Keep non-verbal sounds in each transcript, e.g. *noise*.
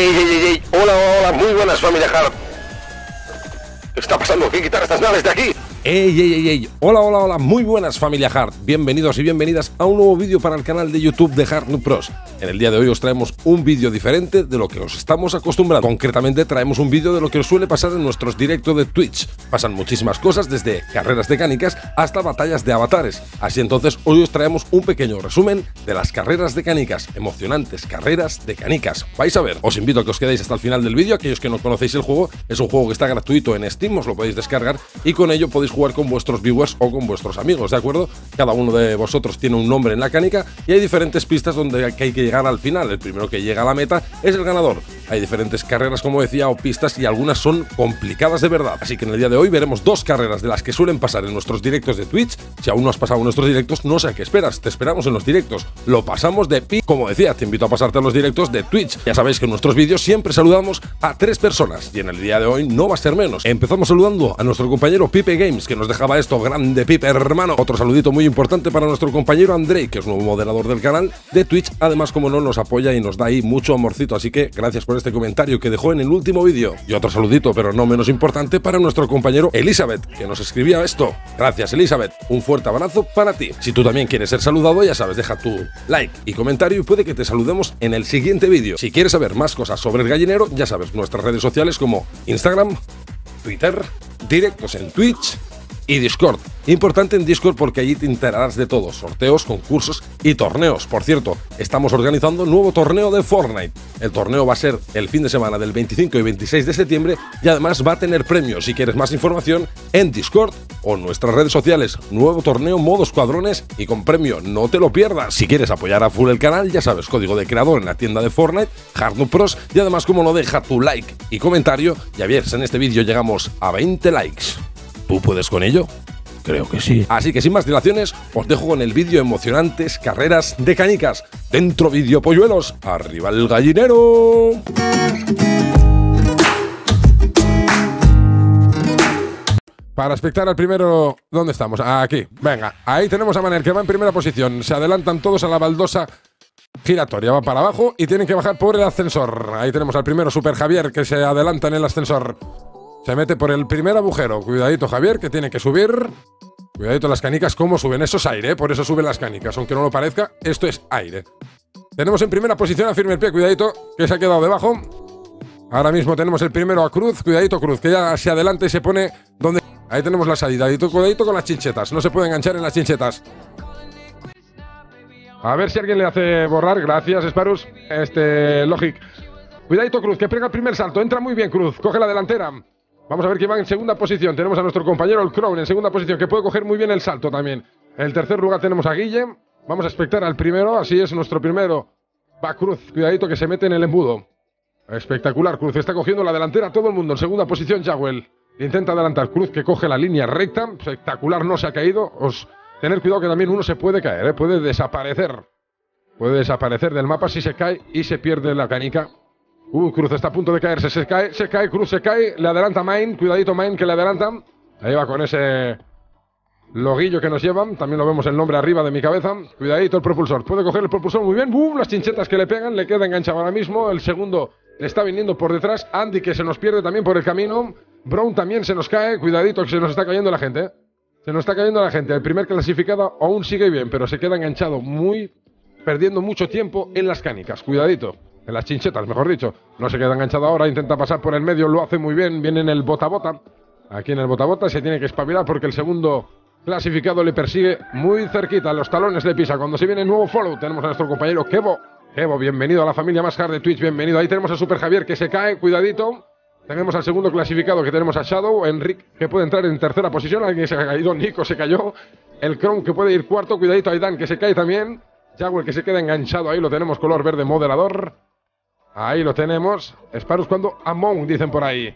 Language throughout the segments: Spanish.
Hola, hola, muy buenas familia Hard. ¿Qué está pasando? ¿Qué quitar estas naves de aquí? Ey, ey, ey, ey. Hola, hola, hola, muy buenas familia Hard. Bienvenidos y bienvenidas a un nuevo vídeo para el canal de YouTube de Hard Noob Pros. En el día de hoy os traemos un vídeo diferente de lo que os estamos acostumbrando. Concretamente traemos un vídeo de lo que os suele pasar en nuestros directos de Twitch. Pasan muchísimas cosas desde carreras de canicas hasta batallas de avatares. Así entonces hoy os traemos un pequeño resumen de las carreras de canicas. Emocionantes carreras de canicas. Vais a ver. Os invito a que os quedéis hasta el final del vídeo. Aquellos que no conocéis el juego, es un juego que está gratuito en Steam, os lo podéis descargar y con ello podéis jugar con vuestros viewers o con vuestros amigos, ¿de acuerdo? Cada uno de vosotros tiene un nombre en la canica y hay diferentes pistas donde hay que llegar al final. El primero que llega a la meta es el ganador. Hay diferentes carreras, como decía, o pistas y algunas son complicadas de verdad. Así que en el día de hoy veremos dos carreras de las que suelen pasar en nuestros directos de Twitch. Si aún no has pasado nuestros directos, no sé a qué esperas. Te esperamos en los directos. Lo pasamos de pi. Como decía, te invito a pasarte a los directos de Twitch. Ya sabéis que en nuestros vídeos siempre saludamos a tres personas y en el día de hoy no va a ser menos. Empezamos saludando a nuestro compañero Pipe Games, que nos deja dejaba esto grande, Pipe, hermano. Otro saludito muy importante para nuestro compañero Andrei, que es nuevo moderador del canal de Twitch. Además, como no, nos apoya y nos da ahí mucho amorcito. Así que gracias por este comentario que dejó en el último vídeo. Y otro saludito, pero no menos importante, para nuestro compañero Elizabeth, que nos escribía esto. Gracias, Elizabeth. Un fuerte abrazo para ti. Si tú también quieres ser saludado, ya sabes, deja tu like y comentario y puede que te saludemos en el siguiente vídeo. Si quieres saber más cosas sobre el gallinero, ya sabes, nuestras redes sociales como Instagram, Twitter, directos en Twitch y Discord. Importante en Discord porque allí te enterarás de todo, sorteos, concursos y torneos. Por cierto, estamos organizando un nuevo torneo de Fortnite. El torneo va a ser el fin de semana del 25 y 26 de septiembre y además va a tener premios. Si quieres más información, en Discord o en nuestras redes sociales. Nuevo torneo modo escuadrones y con premio, no te lo pierdas. Si quieres apoyar a full el canal, ya sabes, código de creador en la tienda de Fortnite, Hardnut Pros y además como no deja tu like y comentario. Y a en este vídeo llegamos a 20 likes. ¿Tú puedes con ello? Creo que sí. Así que sin más dilaciones, os dejo con el vídeo emocionantes carreras de canicas. Dentro vídeo polluelos, arriba el gallinero. Para expectar al primero, ¿dónde estamos? Aquí, venga. Ahí tenemos a Manel que va en primera posición. Se adelantan todos a la baldosa giratoria. Va para abajo y tienen que bajar por el ascensor. Ahí tenemos al primero Super Javier que se adelanta en el ascensor. Se mete por el primer agujero. Cuidadito, Javier, que tiene que subir. Cuidadito las canicas, ¿cómo suben? Eso es aire, por eso suben las canicas. Aunque no lo parezca, esto es aire. Tenemos en primera posición a Firme el Pie, cuidadito, que se ha quedado debajo. Ahora mismo tenemos el primero a Cruz, cuidadito Cruz, que ya se adelanta y se pone donde... Ahí tenemos la salida, cuidadito con las chinchetas, no se puede enganchar en las chinchetas. A ver si alguien le hace borrar, gracias Sparus, este Logic. Cuidadito Cruz, que pega el primer salto, entra muy bien Cruz, coge la delantera. Vamos a ver quién va en segunda posición. Tenemos a nuestro compañero el Crown en segunda posición, que puede coger muy bien el salto también. En el tercer lugar tenemos a Guille. Vamos a expectar al primero. Así es, nuestro primero. Va Cruz. Cuidadito que se mete en el embudo. Espectacular. Cruz está cogiendo la delantera todo el mundo. En segunda posición, Jagwell. Intenta adelantar. Cruz que coge la línea recta. Espectacular. No se ha caído. Os tener cuidado que también uno se puede caer. ¿eh? Puede desaparecer. Puede desaparecer del mapa si se cae y se pierde la canica. Uh, Cruz está a punto de caerse. Se cae, se cae, Cruz se cae. Le adelanta Main. Cuidadito Main que le adelanta. Ahí va con ese loguillo que nos llevan. También lo vemos el nombre arriba de mi cabeza. Cuidadito el propulsor. Puede coger el propulsor muy bien. ¡Bum! Las chinchetas que le pegan. Le queda enganchado ahora mismo. El segundo le está viniendo por detrás. Andy que se nos pierde también por el camino. Brown también se nos cae. Cuidadito que se nos está cayendo la gente. ¿eh? Se nos está cayendo la gente. El primer clasificado aún sigue bien, pero se queda enganchado muy... Perdiendo mucho tiempo en las cánicas. Cuidadito en las chinchetas, mejor dicho. No se queda enganchado ahora, intenta pasar por el medio, lo hace muy bien, viene en el bota-bota. Aquí en el bota-bota se tiene que espabilar porque el segundo clasificado le persigue muy cerquita, los talones le pisa. Cuando se viene el nuevo follow, tenemos a nuestro compañero Kevo. Kevo, bienvenido a la familia más hard de Twitch, bienvenido. Ahí tenemos a Super Javier que se cae, cuidadito. Tenemos al segundo clasificado que tenemos a Shadow, Enric que puede entrar en tercera posición, alguien se ha caído, Nico se cayó. El Chrome que puede ir cuarto, cuidadito, Aidan que se cae también. Jaguar que se queda enganchado ahí, lo tenemos color verde moderador. Ahí lo tenemos. Sparus cuando Among, dicen por ahí.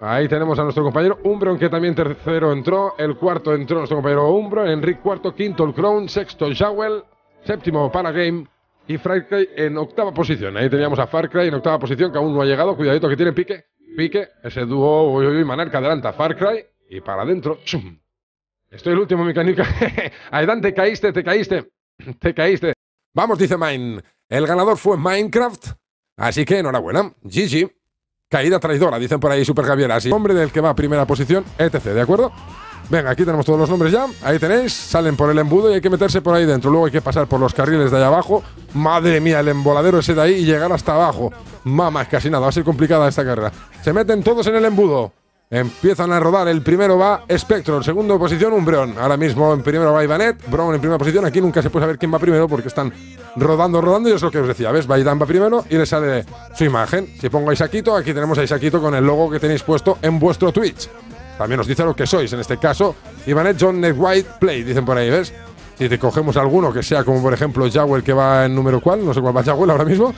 Ahí tenemos a nuestro compañero Umbron, que también tercero entró. El cuarto entró nuestro compañero Umbron. Enric cuarto, quinto el Crown, sexto el Jawel, séptimo Panagame y Far Cry en octava posición. Ahí teníamos a Far Cry en octava posición, que aún no ha llegado. Cuidadito que tiene pique. Pique, ese dúo, uy, uy, Manarca adelanta Far Cry y para adentro. ¡chum! Estoy el último, mecánica. Aidan, *laughs* te caíste, te caíste. Te caíste. Vamos, dice Mine. El ganador fue Minecraft. Así que enhorabuena. GG. Caída traidora, dicen por ahí Super Javier. Así, nombre del que va a primera posición, etc. ¿De acuerdo? Venga, aquí tenemos todos los nombres ya. Ahí tenéis. Salen por el embudo y hay que meterse por ahí dentro. Luego hay que pasar por los carriles de allá abajo. Madre mía, el emboladero ese de ahí y llegar hasta abajo. Mamá, casi nada. Va a ser complicada esta carrera. Se meten todos en el embudo. Empiezan a rodar. El primero va Spectro. En segundo posición, Umbreon. Ahora mismo en primero va Ivanet. Brown en primera posición. Aquí nunca se puede saber quién va primero porque están rodando, rodando. Y es lo que os decía. ¿Ves? Baidan va primero y le sale su imagen. Si pongo a Isaquito, aquí tenemos a Isaquito con el logo que tenéis puesto en vuestro Twitch. También os dice lo que sois. En este caso, Ivanet John Net White Play. Dicen por ahí, ¿ves? Si te cogemos alguno que sea como por ejemplo Jawel que va en número cuál, no sé cuál va Jawel ahora mismo,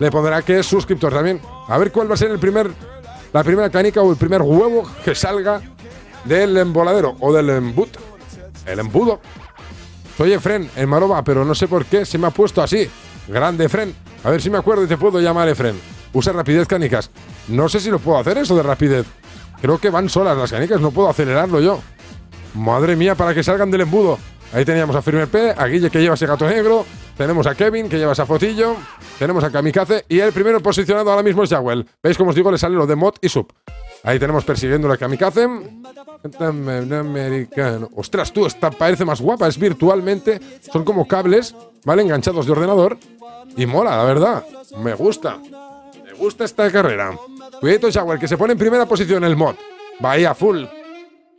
le pondrá que es suscriptor también. A ver cuál va a ser el primer la primera canica o el primer huevo que salga del emboladero o del embut. El embudo. Soy Efren, en Maroba, pero no sé por qué se me ha puesto así. Grande Efren. A ver si me acuerdo y te puedo llamar Efren. Usa rapidez canicas. No sé si lo puedo hacer eso de rapidez. Creo que van solas las canicas, no puedo acelerarlo yo. Madre mía, para que salgan del embudo. Ahí teníamos a Firme P, a Guille que lleva ese gato negro, tenemos a Kevin que lleva esa fotillo, tenemos a Kamikaze y el primero posicionado ahora mismo es Jawel. ¿Veis cómo os digo? Le sale lo de mod y sub. Ahí tenemos persiguiendo a Kamikaze. Ostras, tú, esta parece más guapa. Es virtualmente. Son como cables, ¿vale? Enganchados de ordenador. Y mola, la verdad. Me gusta. Me gusta esta carrera. Cuidado, Jawel, que se pone en primera posición el mod. Vaya full.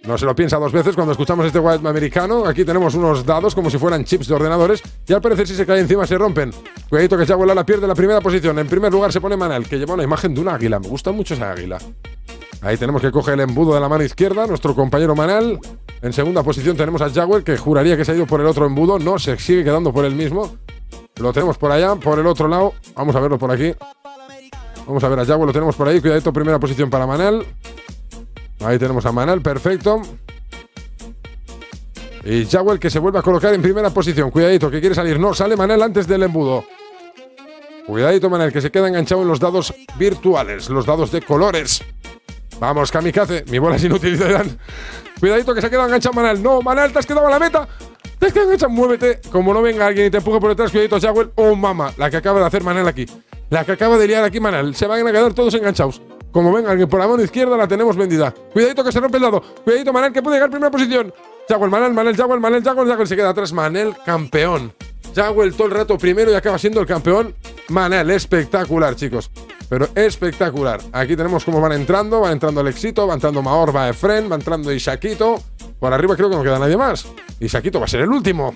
No se lo piensa dos veces cuando escuchamos este Wild americano. Aquí tenemos unos dados como si fueran chips de ordenadores. Y al parecer, si se cae encima, se rompen. Cuidadito que Jawel la pierde la primera posición. En primer lugar se pone Manel, que lleva una imagen de un águila. Me gusta mucho esa águila. Ahí tenemos que coge el embudo de la mano izquierda, nuestro compañero Manel. En segunda posición tenemos a Jaguar, que juraría que se ha ido por el otro embudo. No, se sigue quedando por el mismo. Lo tenemos por allá, por el otro lado. Vamos a verlo por aquí. Vamos a ver a Jaguar, lo tenemos por ahí. Cuidadito, primera posición para Manel. Ahí tenemos a Manel, perfecto. Y Jawel que se vuelve a colocar en primera posición. Cuidadito, que quiere salir. No, sale Manel antes del embudo. Cuidadito, Manel, que se queda enganchado en los dados virtuales, los dados de colores. Vamos, Kamikaze. Mi bola es inútil. Cuidadito, que se ha quedado enganchado Manel. No, Manel, te has quedado a la meta. Te has quedado enganchado. Muévete. Como no venga alguien y te empuje por detrás, cuidadito, Jawel. Oh, mama. La que acaba de hacer Manel aquí. La que acaba de liar aquí Manel. Se van a quedar todos enganchados. Como venga alguien por la mano izquierda, la tenemos vendida. Cuidadito que se rompe el dado. Cuidadito, Manel, que puede llegar a primera posición. Jaguel, Manel, Manel, Jaguel, Manel, Jaguel. Se queda atrás. Manel, campeón. Jaguel todo el rato primero y acaba siendo el campeón. Manel, espectacular, chicos. Pero espectacular. Aquí tenemos cómo van entrando. Va entrando el éxito, va entrando Maor, va Efren, va entrando Isaquito. Por arriba creo que no queda nadie más. Isaquito va a ser el último.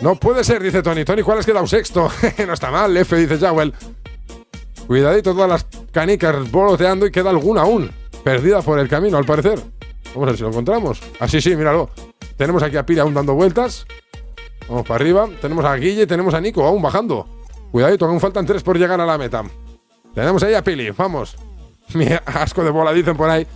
No puede ser, dice Tony. Tony, ¿cuál has quedado sexto? *laughs* no está mal, F, dice Jaguel. Cuidadito todas las canicas voloteando y queda alguna aún. Perdida por el camino, al parecer. Vamos a ver si lo encontramos. Así, ah, sí, míralo. Tenemos aquí a Pira aún dando vueltas. Vamos para arriba. Tenemos a Guille, tenemos a Nico aún bajando. Cuidadito, aún faltan tres por llegar a la meta. Tenemos ahí a Pili, vamos. *laughs* Mi asco de bola, dicen por ahí.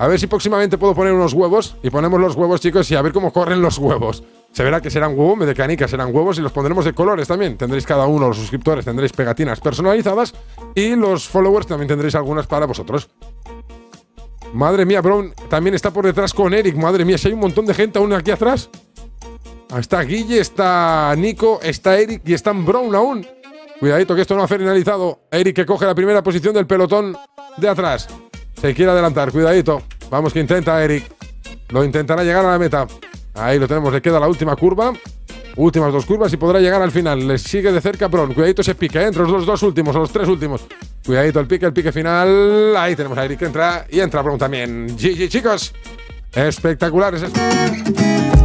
A ver si próximamente puedo poner unos huevos. Y ponemos los huevos, chicos, y a ver cómo corren los huevos. Se verá que serán huevos, de canica serán huevos y los pondremos de colores también. Tendréis cada uno, los suscriptores, tendréis pegatinas personalizadas y los followers también tendréis algunas para vosotros. Madre mía, Brown también está por detrás con Eric. Madre mía, si hay un montón de gente aún aquí atrás. Está Guille, está Nico, está Eric y está Brown aún. Cuidadito que esto no ha finalizado. Eric que coge la primera posición del pelotón de atrás. Se quiere adelantar, cuidadito. Vamos que intenta Eric. Lo intentará llegar a la meta. Ahí lo tenemos, le queda la última curva. Últimas dos curvas y podrá llegar al final. Le sigue de cerca Bron. Cuidadito ese pique, ¿eh? entre los dos últimos, o los tres últimos. Cuidadito el pique, el pique final. Ahí tenemos a Eric que entra y entra Bron también. GG, chicos. Espectacular es esto.